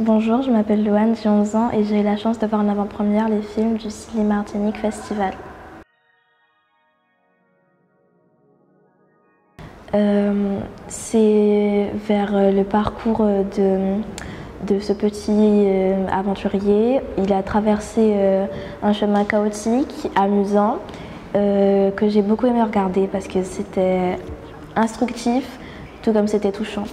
Bonjour, je m'appelle Loane, j'ai 11 ans et j'ai eu la chance de voir en avant-première les films du Silly Martinique Festival. Euh, c'est vers le parcours de, de ce petit euh, aventurier. Il a traversé euh, un chemin chaotique, amusant, que j'ai beaucoup aimé regarder parce que c'était instructif, tout comme c'était touchant.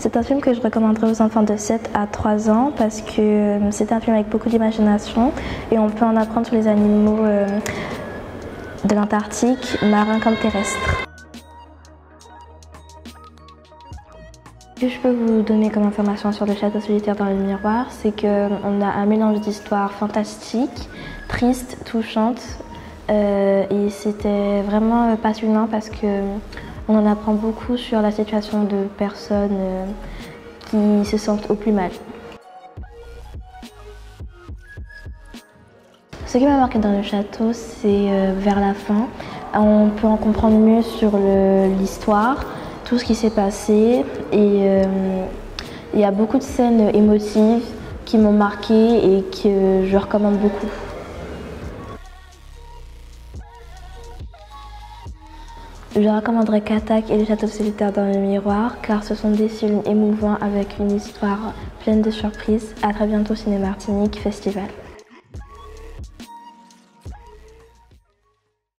C'est un film que je recommanderais aux enfants de 7 à 3 ans parce que euh, c'est un film avec beaucoup d'imagination et on peut en apprendre sur les animaux euh, de l'Antarctique, marins comme terrestres. Ce que je peux vous donner comme information sur le château solitaire dans le miroir, c'est qu'on a un mélange d'histoires fantastiques, tristes, touchantes, euh, et c'était vraiment passionnant parce que on en apprend beaucoup sur la situation de personnes euh, qui se sentent au plus mal. Ce qui m'a marqué dans le château, c'est euh, vers la fin. On peut en comprendre mieux sur l'histoire, tout ce qui s'est passé. Et euh, il y a beaucoup de scènes émotives qui m'ont marqué et que je recommande beaucoup. Je recommanderais Katak et le château solitaire dans le miroir car ce sont des films émouvants avec une histoire pleine de surprises. A très bientôt Ciné Martinique Festival.